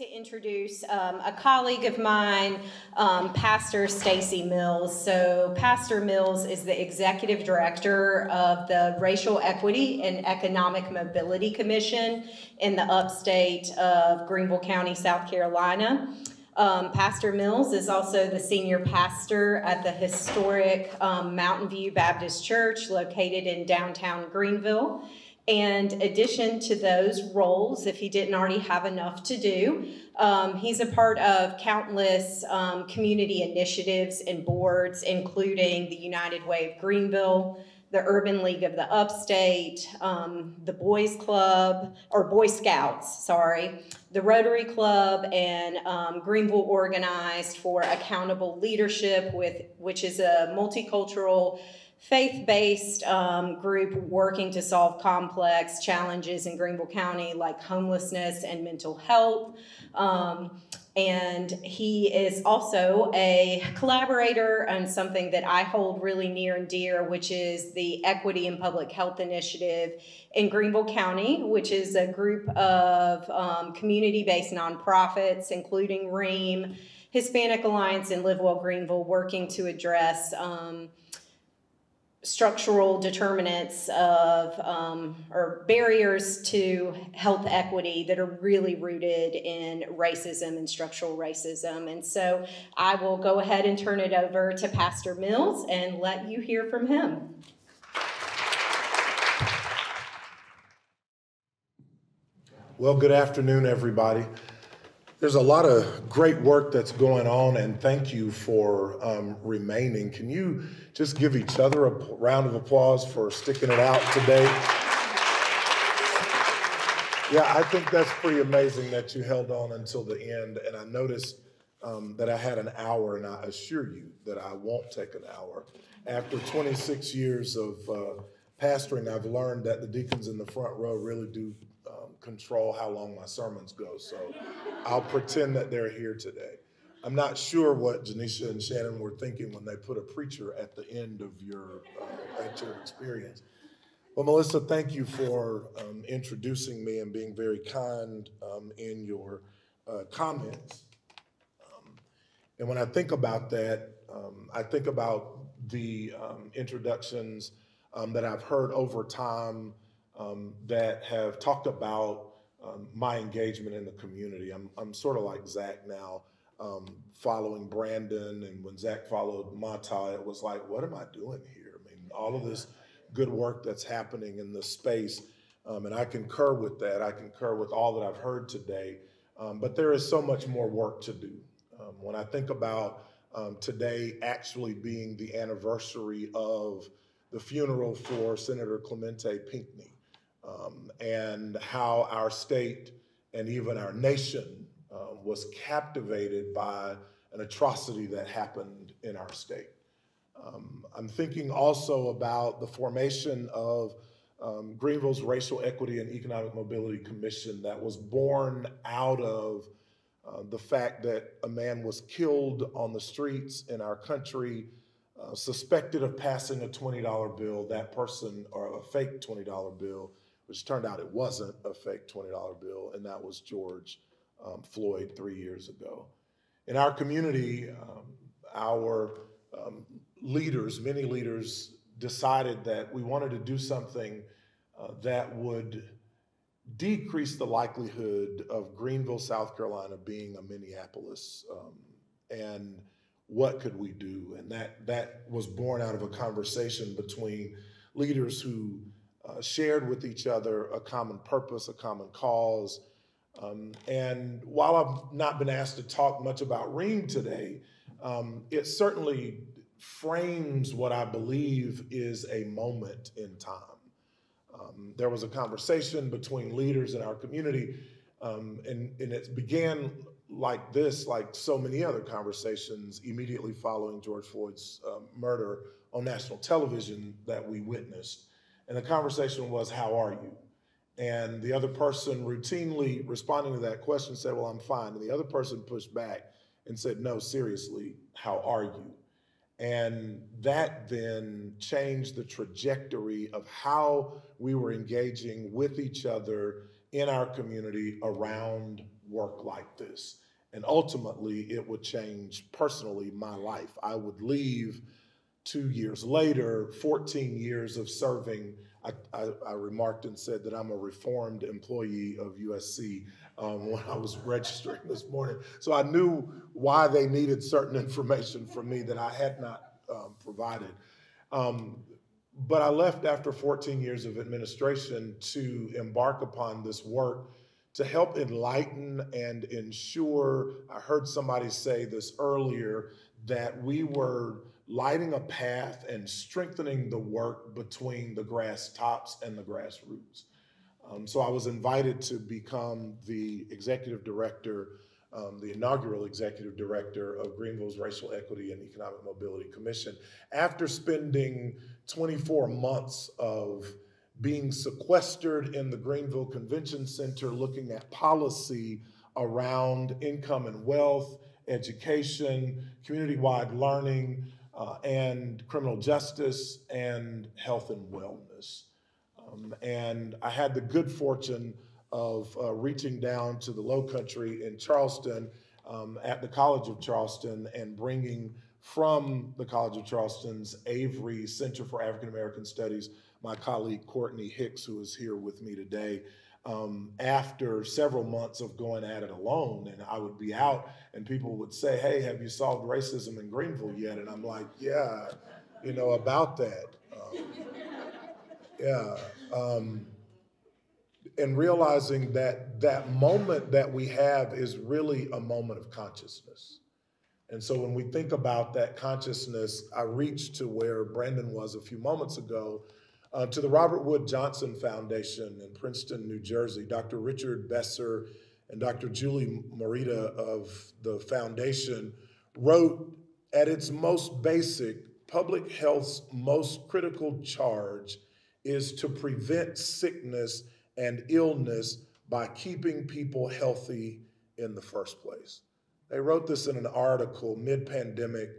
to introduce um, a colleague of mine, um, Pastor Stacey Mills. So, Pastor Mills is the executive director of the Racial Equity and Economic Mobility Commission in the upstate of Greenville County, South Carolina. Um, pastor Mills is also the senior pastor at the historic um, Mountain View Baptist Church located in downtown Greenville. And addition to those roles, if he didn't already have enough to do, um, he's a part of countless um, community initiatives and boards, including the United Way of Greenville, the Urban League of the Upstate, um, the Boys Club, or Boy Scouts, sorry, the Rotary Club, and um, Greenville Organized for Accountable Leadership, with which is a multicultural faith-based um, group working to solve complex challenges in Greenville County like homelessness and mental health. Um, and he is also a collaborator on something that I hold really near and dear, which is the Equity in Public Health Initiative in Greenville County, which is a group of um, community-based nonprofits, including REEM, Hispanic Alliance, and Live Well Greenville, working to address um, structural determinants of um, or barriers to health equity that are really rooted in racism and structural racism. And so I will go ahead and turn it over to Pastor Mills and let you hear from him. Well, good afternoon, everybody. There's a lot of great work that's going on, and thank you for um, remaining. Can you just give each other a round of applause for sticking it out today? Yeah, I think that's pretty amazing that you held on until the end. And I noticed um, that I had an hour, and I assure you that I won't take an hour. After 26 years of uh, pastoring, I've learned that the deacons in the front row really do control how long my sermons go. So I'll pretend that they're here today. I'm not sure what Janisha and Shannon were thinking when they put a preacher at the end of your uh, at your experience. Well, Melissa, thank you for um, introducing me and being very kind um, in your uh, comments. Um, and when I think about that, um, I think about the um, introductions um, that I've heard over time um, that have talked about um, my engagement in the community. I'm, I'm sort of like Zach now, um, following Brandon, and when Zach followed Mata, it was like, what am I doing here? I mean, all of this good work that's happening in this space, um, and I concur with that. I concur with all that I've heard today, um, but there is so much more work to do. Um, when I think about today actually being the anniversary of the funeral for Senator Clementa Pinckney, um, and how our state and even our nation uh, was captivated by an atrocity that happened in our state. Um, I'm thinking also about the formation of um, Greenville's Racial Equity and Economic Mobility Commission that was born out of uh, the fact that a man was killed on the streets in our country, uh, suspected of passing a $20 bill, that person, or a fake $20 bill, which turned out it wasn't a fake $20 bill, and that was George um, Floyd three years ago. In our community, um, our um, leaders, many leaders, decided that we wanted to do something uh, that would decrease the likelihood of Greenville, South Carolina being a Minneapolis. Um, and what could we do? And that, that was born out of a conversation between leaders who uh, shared with each other a common purpose, a common cause. Um, and while I've not been asked to talk much about REEM today, um, it certainly frames what I believe is a moment in time. Um, there was a conversation between leaders in our community, um, and, and it began like this, like so many other conversations immediately following George Floyd's uh, murder on national television that we witnessed. And the conversation was, How are you? And the other person routinely responding to that question said, Well, I'm fine. And the other person pushed back and said, No, seriously, how are you? And that then changed the trajectory of how we were engaging with each other in our community around work like this. And ultimately, it would change personally my life. I would leave two years later, 14 years of serving. I, I, I remarked and said that I'm a reformed employee of USC um, when I was registering this morning. So I knew why they needed certain information from me that I had not um, provided. Um, but I left after 14 years of administration to embark upon this work to help enlighten and ensure. I heard somebody say this earlier that we were lighting a path and strengthening the work between the grass tops and the grassroots. Um, so I was invited to become the executive director, um, the inaugural executive director of Greenville's Racial Equity and Economic Mobility Commission after spending 24 months of being sequestered in the Greenville Convention Center looking at policy around income and wealth, education, community-wide learning, uh, and criminal justice and health and wellness. Um, and I had the good fortune of uh, reaching down to the low country in Charleston um, at the College of Charleston and bringing from the College of Charleston's Avery Center for African American Studies my colleague Courtney Hicks, who is here with me today. Um, after several months of going at it alone, and I would be out, and people would say, "Hey, have you solved racism in Greenville yet?" And I'm like, "Yeah, you know about that." Um, yeah, um, and realizing that that moment that we have is really a moment of consciousness. And so when we think about that consciousness, I reach to where Brandon was a few moments ago uh, to the Robert Wood Johnson Foundation in Princeton, New Jersey, Dr. Richard Besser and Dr. Julie Morita of the foundation wrote at its most basic, public health's most critical charge is to prevent sickness and illness by keeping people healthy in the first place. They wrote this in an article mid pandemic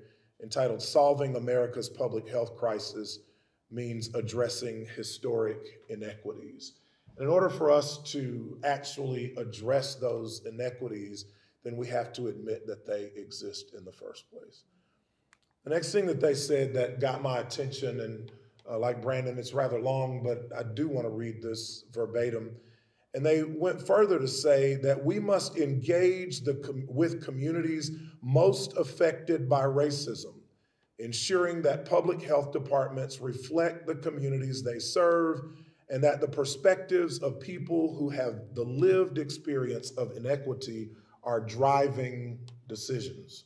entitled Solving America's Public Health Crisis means addressing historic inequities. And in order for us to actually address those inequities, then we have to admit that they exist in the first place. The next thing that they said that got my attention, and uh, like Brandon, it's rather long, but I do want to read this verbatim. And they went further to say that we must engage the com- with communities most affected by racism ensuring that public health departments reflect the communities they serve and that the perspectives of people who have the lived experience of inequity are driving decisions.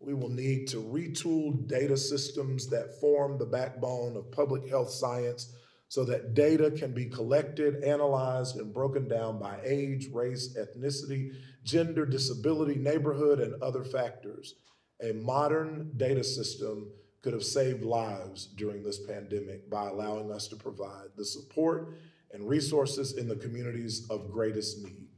We will need to retool data systems that form the backbone of public health science so that data can be collected, analyzed, and broken down by age, race, ethnicity, gender, disability, neighborhood, and other factors. A modern data system could have saved lives during this pandemic by allowing us to provide the support and resources in the communities of greatest need.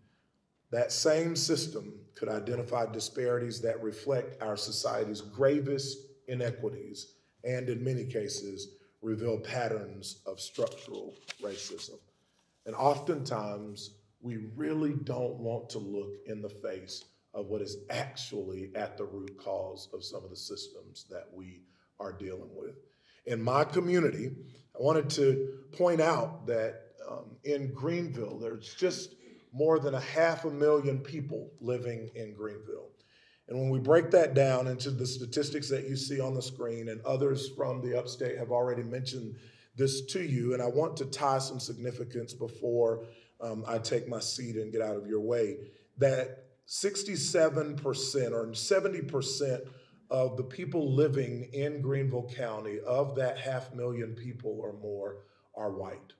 That same system could identify disparities that reflect our society's gravest inequities and, in many cases, reveal patterns of structural racism. And oftentimes, we really don't want to look in the face of what is actually at the root cause of some of the systems that we are dealing with. In my community, I wanted to point out that um, in Greenville, there's just more than a half a million people living in Greenville. And when we break that down into the statistics that you see on the screen, and others from the upstate have already mentioned this to you, and I want to tie some significance before um, I take my seat and get out of your way, that 67% or 70% of the people living in Greenville County, of that half million people or more, are white.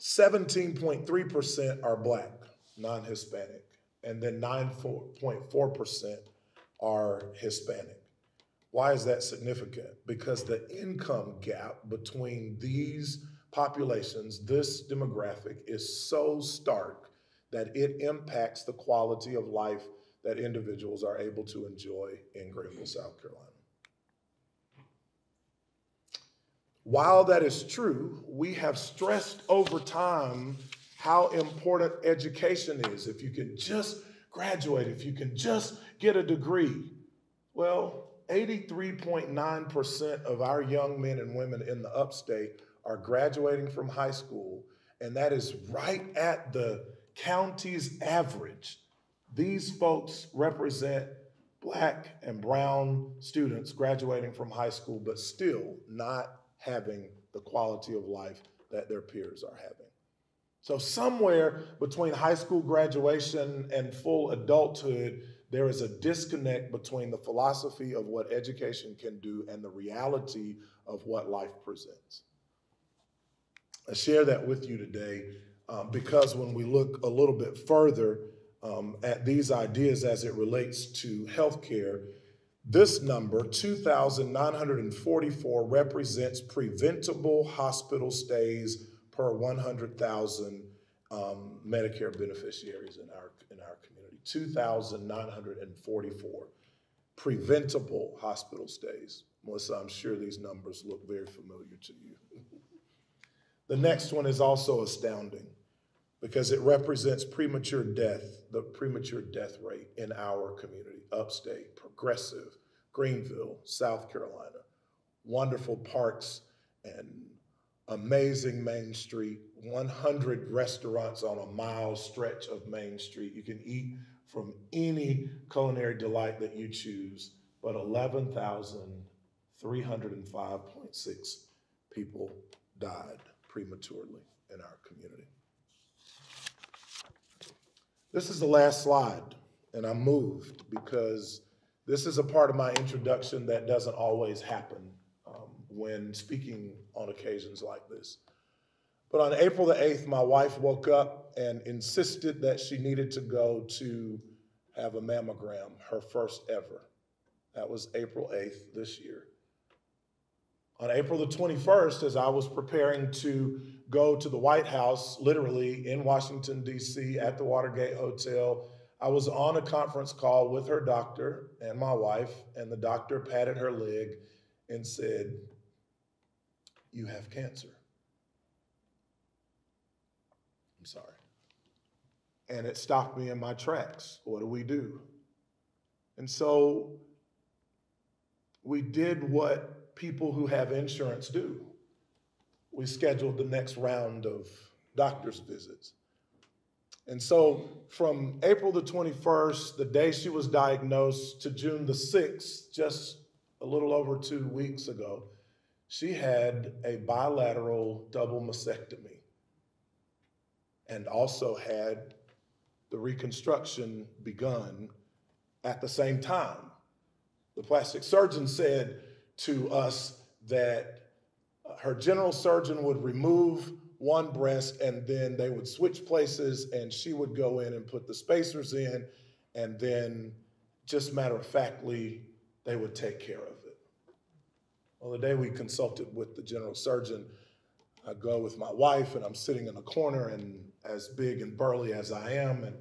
17.3% are black, non Hispanic, and then 9.4% are Hispanic. Why is that significant? Because the income gap between these populations, this demographic is so stark that it impacts the quality of life that individuals are able to enjoy in Greenville, South Carolina. While that is true, we have stressed over time how important education is. If you can just graduate, if you can just get a degree. Well, 83.9% of our young men and women in the upstate are graduating from high school, and that is right at the county's average. These folks represent black and brown students graduating from high school, but still not having the quality of life that their peers are having. So, somewhere between high school graduation and full adulthood, there is a disconnect between the philosophy of what education can do and the reality of what life presents. I share that with you today um, because when we look a little bit further um, at these ideas as it relates to healthcare, this number, 2,944, represents preventable hospital stays per 100,000 um, Medicare beneficiaries in our, in our community. 2,944 preventable hospital stays. Melissa, I'm sure these numbers look very familiar to you. The next one is also astounding because it represents premature death, the premature death rate in our community, upstate, progressive, Greenville, South Carolina. Wonderful parks and amazing Main Street, 100 restaurants on a mile stretch of Main Street. You can eat from any culinary delight that you choose, but 11,305.6 people died prematurely in our community. This is the last slide, and I'm moved because this is a part of my introduction that doesn't always happen um, when speaking on occasions like this. But on April the 8th, my wife woke up and insisted that she needed to go to have a mammogram, her first ever. That was April 8th this year. On April the 21st, as I was preparing to go to the White House, literally in Washington, D.C., at the Watergate Hotel, I was on a conference call with her doctor and my wife, and the doctor patted her leg and said, You have cancer. I'm sorry. And it stopped me in my tracks. What do we do? And so we did what people who have insurance do. We scheduled the next round of doctor's visits. And so from April the 21st, the day she was diagnosed, to June the 6th, just a little over two weeks ago, she had a bilateral double mastectomy and also had the reconstruction begun at the same time. The plastic surgeon said, to us that her general surgeon would remove one breast and then they would switch places and she would go in and put the spacers in and then just matter of factly they would take care of it. Well, the day we consulted with the general surgeon, I go with my wife and I'm sitting in a corner and as big and burly as I am and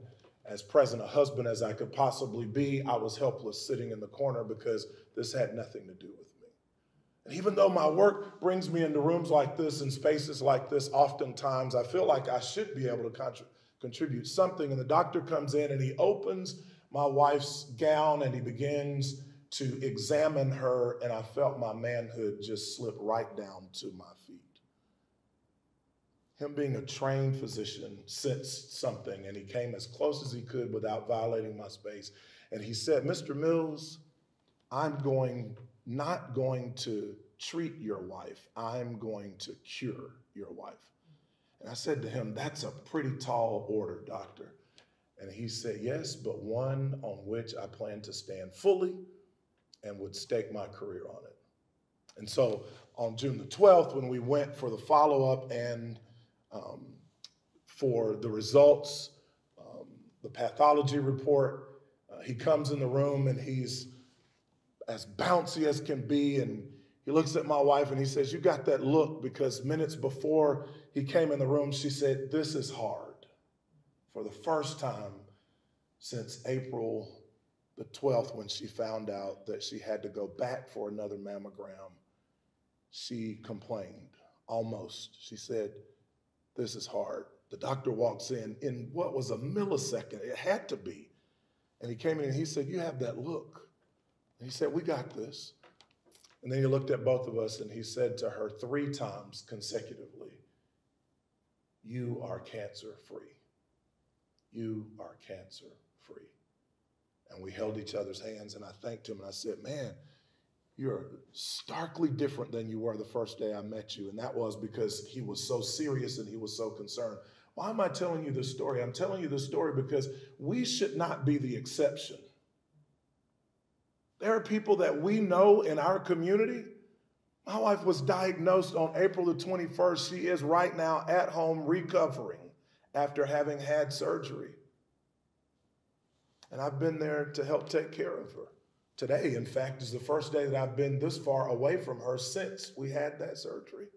as present a husband as I could possibly be, I was helpless sitting in the corner because this had nothing to do with and even though my work brings me into rooms like this and spaces like this, oftentimes I feel like I should be able to contribute contribute something. And the doctor comes in and he opens my wife's gown and he begins to examine her. And I felt my manhood just slip right down to my feet. Him being a trained physician sensed something and he came as close as he could without violating my space. And he said, Mr. Mills, I'm going not going to treat your wife, I'm going to cure your wife. And I said to him, That's a pretty tall order, doctor. And he said, Yes, but one on which I plan to stand fully and would stake my career on it. And so on June the 12th, when we went for the follow up and um, for the results, um, the pathology report, uh, he comes in the room and he's as bouncy as can be. And he looks at my wife and he says, You got that look because minutes before he came in the room, she said, This is hard. For the first time since April the 12th, when she found out that she had to go back for another mammogram, she complained almost. She said, This is hard. The doctor walks in in what was a millisecond. It had to be. And he came in and he said, You have that look. And he said, We got this. And then he looked at both of us and he said to her three times consecutively, You are cancer free. You are cancer free. And we held each other's hands and I thanked him and I said, Man, you're starkly different than you were the first day I met you. And that was because he was so serious and he was so concerned. Why am I telling you this story? I'm telling you this story because we should not be the exception. There are people that we know in our community. My wife was diagnosed on April the 21st. She is right now at home recovering after having had surgery. And I've been there to help take care of her. Today, in fact, is the first day that I've been this far away from her since we had that surgery.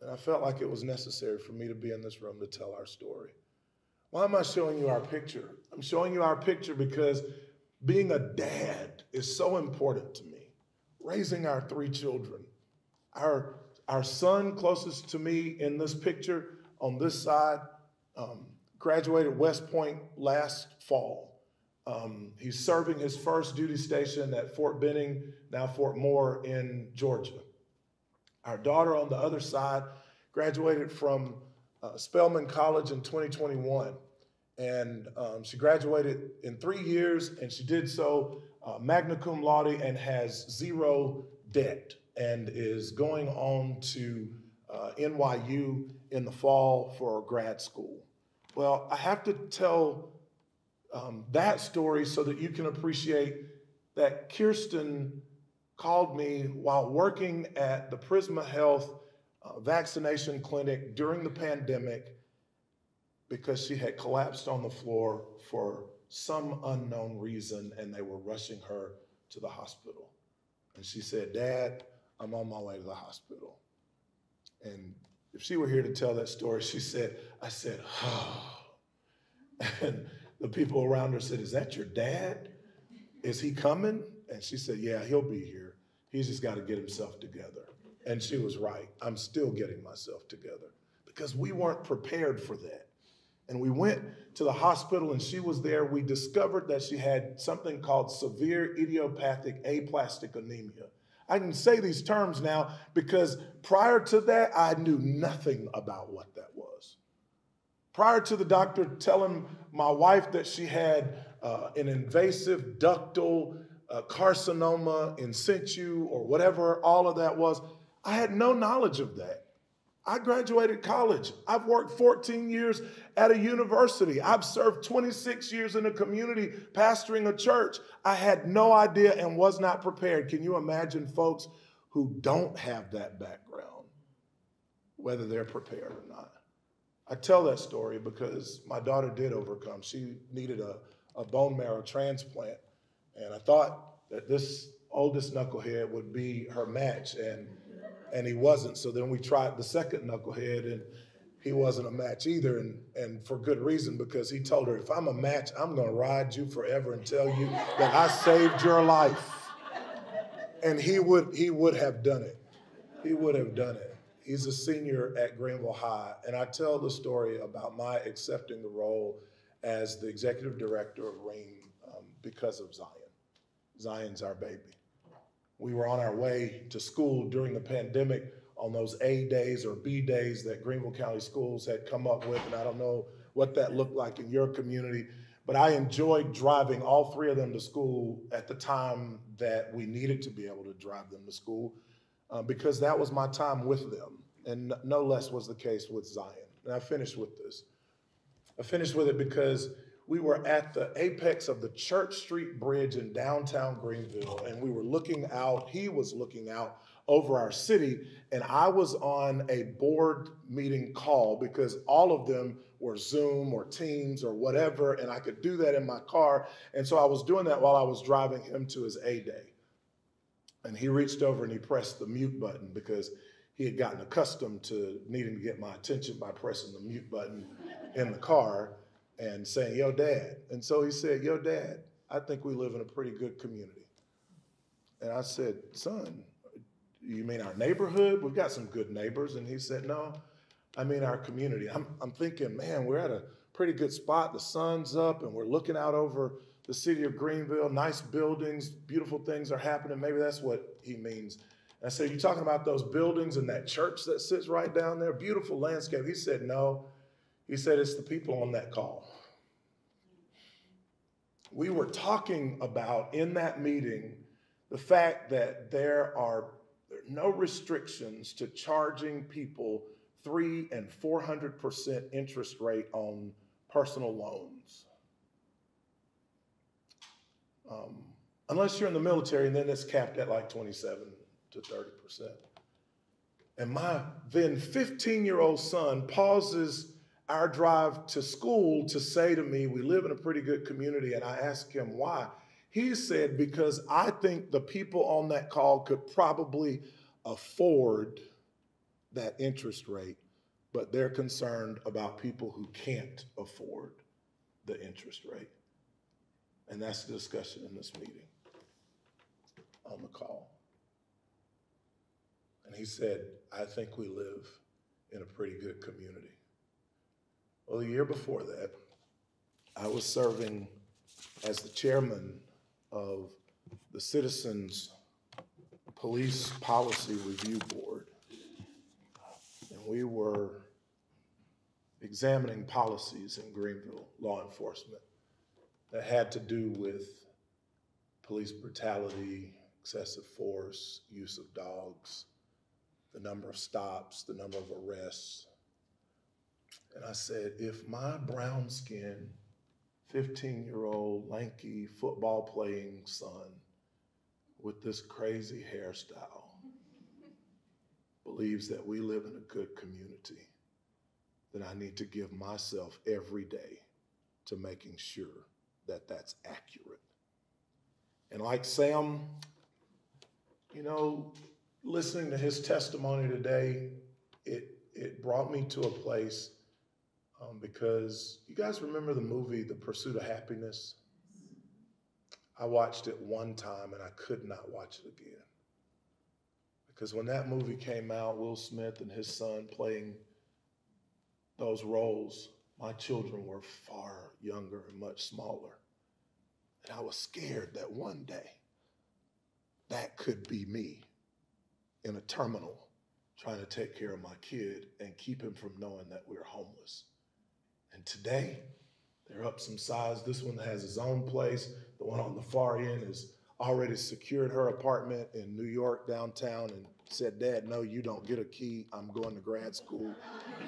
And I felt like it was necessary for me to be in this room to tell our story. Why am I showing you our picture? I'm showing you our picture because being a dad is so important to me. Raising our three children. Our, our son closest to me in this picture on this side um, graduated West Point last fall. Um, he's serving his first duty station at Fort Benning, now Fort Moore in Georgia. Our daughter on the other side graduated from uh, Spelman College in 2021. And um, she graduated in three years, and she did so uh, magna cum laude and has zero debt and is going on to uh, NYU in the fall for grad school. Well, I have to tell um, that story so that you can appreciate that Kirsten called me while working at the Prisma Health uh, vaccination clinic during the pandemic because she had collapsed on the floor for some unknown reason and they were rushing her to the hospital. And she said, Dad, I'm on my way to the hospital. And if she were here to tell that story, she said, I said, oh. And the people around her said, Is that your dad? Is he coming? And she said, Yeah, he'll be here. He's just got to get himself together. And she was right. I'm still getting myself together because we weren't prepared for that. And we went to the hospital and she was there. We discovered that she had something called severe idiopathic aplastic anemia. I can say these terms now because prior to that, I knew nothing about what that was. Prior to the doctor telling my wife that she had uh, an invasive ductal uh, carcinoma in situ or whatever all of that was, I had no knowledge of that. I graduated college. I've worked 14 years at a university. I've served 26 years in a community pastoring a church. I had no idea and was not prepared. Can you imagine folks who don't have that background, whether they're prepared or not? I tell that story because my daughter did overcome. She needed a, a bone marrow transplant. And I thought that this oldest knucklehead would be her match. And and he wasn't. So then we tried the second knucklehead, and he wasn't a match either, and, and for good reason, because he told her, if I'm a match, I'm gonna ride you forever and tell you that I saved your life. And he would he would have done it. He would have done it. He's a senior at Greenville High, and I tell the story about my accepting the role as the executive director of REEM um, because of Zion. Zion's our baby we were on our way to school during the pandemic on those A days or B days that Greenville County Schools had come up with, and I don't know what that looked like in your community, but I enjoyed driving all three of them to school at the time that we needed to be able to drive them to school uh, because that was my time with them, and no less was the case with Zion. And I finished with this. I finished with it because we were at the apex of the Church Street Bridge in downtown Greenville, and we were looking out, he was looking out over our city, and I was on a board meeting call because all of them were Zoom or Teams or whatever, and I could do that in my car. And so I was doing that while I was driving him to his A Day. And he reached over and he pressed the mute button because he had gotten accustomed to needing to get my attention by pressing the mute button in the car and saying, Yo, dad. And so he said, Yo, dad, I think we live in a pretty good community. And I said, Son, you mean our neighborhood? We've got some good neighbors. And he said, No, I mean our community. I'm, I'm thinking, man, we're at a pretty good spot. The sun's up and we're looking out over the city of Greenville. Nice buildings, beautiful things are happening. Maybe that's what he means. I said, You talking about those buildings and that church that sits right down there? Beautiful landscape. He said, No. He said, It's the people on that call. We were talking about in that meeting the fact that there are no restrictions to charging people three and four hundred percent interest rate on personal loans. Um, unless you're in the military, and then it's capped at like twenty-seven to thirty percent. And my then 15 year old son pauses our drive to school to say to me, We live in a pretty good community. And I asked him why. He said, Because I think the people on that call could probably afford that interest rate, but they're concerned about people who can't afford the interest rate. And that's the discussion in this meeting on the call. And he said, I think we live in a pretty good community. Well, the year before that, I was serving as the chairman of the Citizens Police Policy Review Board. And we were examining policies in Greenville law enforcement that had to do with police brutality, excessive force, use of dogs, the number of stops, the number of arrests. And I said, if my brown skinned, 15 year old, lanky, football playing son with this crazy hairstyle believes that we live in a good community, then I need to give myself every day to making sure that that's accurate. And like Sam, you know, listening to his testimony today, it it brought me to a place um, because you guys remember the movie The Pursuit of Happiness? I watched it one time and I could not watch it again. Because when that movie came out, Will Smith and his son playing those roles, my children were far younger and much smaller. And I was scared that one day that could be me in a terminal trying to take care of my kid and keep him from knowing that we're homeless. And today, they're up some size. This one has his own place. The one on the far end has already secured her apartment in New York downtown and said, Dad, no, you don't get a key. I'm going to grad school.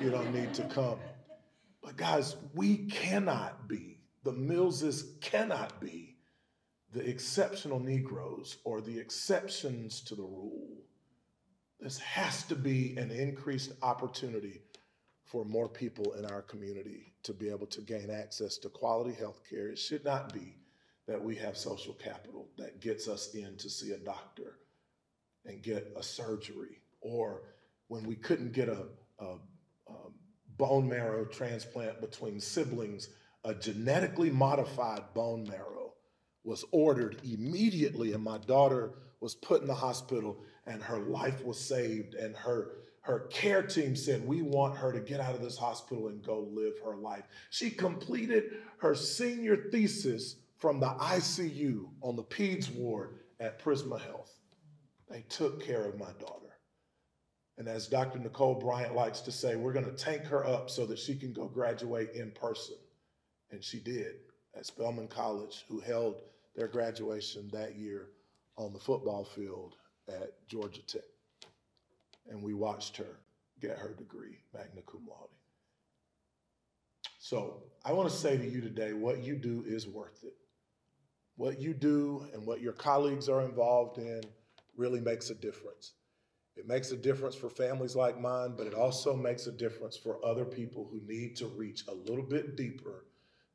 You don't need to come. But guys, we cannot be, the Millses cannot be the exceptional Negroes or the exceptions to the rule this has to be an increased opportunity for more people in our community to be able to gain access to quality health care. It should not be that we have social capital that gets us in to see a doctor and get a surgery, or when we couldn't get a, a, a bone marrow transplant between siblings, a genetically modified bone marrow was ordered immediately, and my daughter was put in the hospital and her life was saved and her her care team said we want her to get out of this hospital and go live her life. She completed her senior thesis from the icu on the peds ward at prisma health. They took care of my daughter. And as dr nicole bryant likes to say we're going to tank her up so that she can go graduate in person. And she did at spelman college who held their graduation that year on the football field at Georgia Tech. And we watched her get her degree, magna cum laude. So I want to say to you today what you do is worth it. What you do and what your colleagues are involved in really makes a difference. It makes a difference for families like mine, but it also makes a difference for other people who need to reach a little bit deeper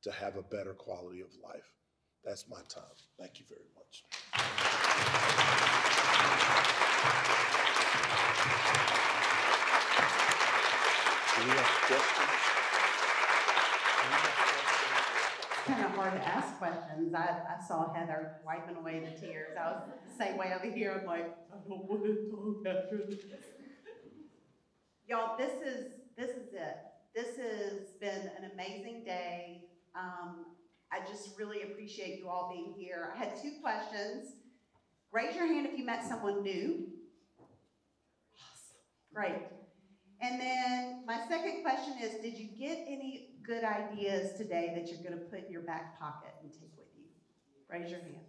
to have a better quality of life. That's my time. Thank you very much. Do we have questions? Kind of hard to ask questions. I, I saw Heather wiping away the tears. I was the same way over here. I'm like, I don't want to talk after this. Y'all, this is this is it. This has been an amazing day. Um, I just really appreciate you all being here. I had two questions. Raise your hand if you met someone new. Awesome. Great. And then my second question is, did you get any good ideas today that you're gonna put in your back pocket and take with you? Raise your hand.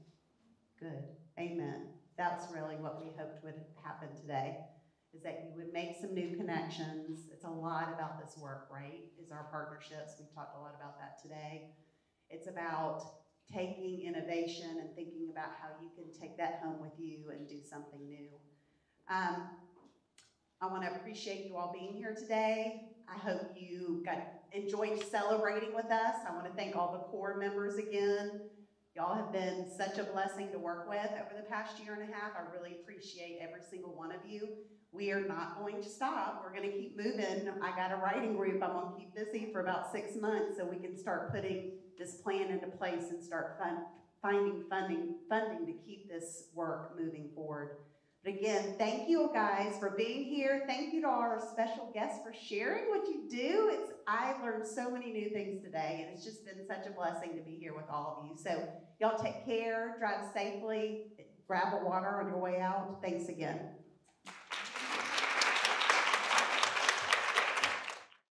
Good. Amen. That's really what we hoped would happen today, is that you would make some new connections. It's a lot about this work, right? Is our partnerships. We've talked a lot about that today. It's about taking innovation and thinking about how you can take that home with you and do something new. Um, I want to appreciate you all being here today. I hope you got enjoyed celebrating with us. I want to thank all the core members again. Y'all have been such a blessing to work with over the past year and a half. I really appreciate every single one of you. We are not going to stop. We're going to keep moving. I got a writing group. I'm going to keep busy for about six months so we can start putting this plan into place and start finding funding funding to keep this work moving forward. But again, thank you guys for being here. Thank you to our special guests for sharing what you do. It's I learned so many new things today, and it's just been such a blessing to be here with all of you. So y'all take care, drive safely, grab a water on your way out. Thanks again.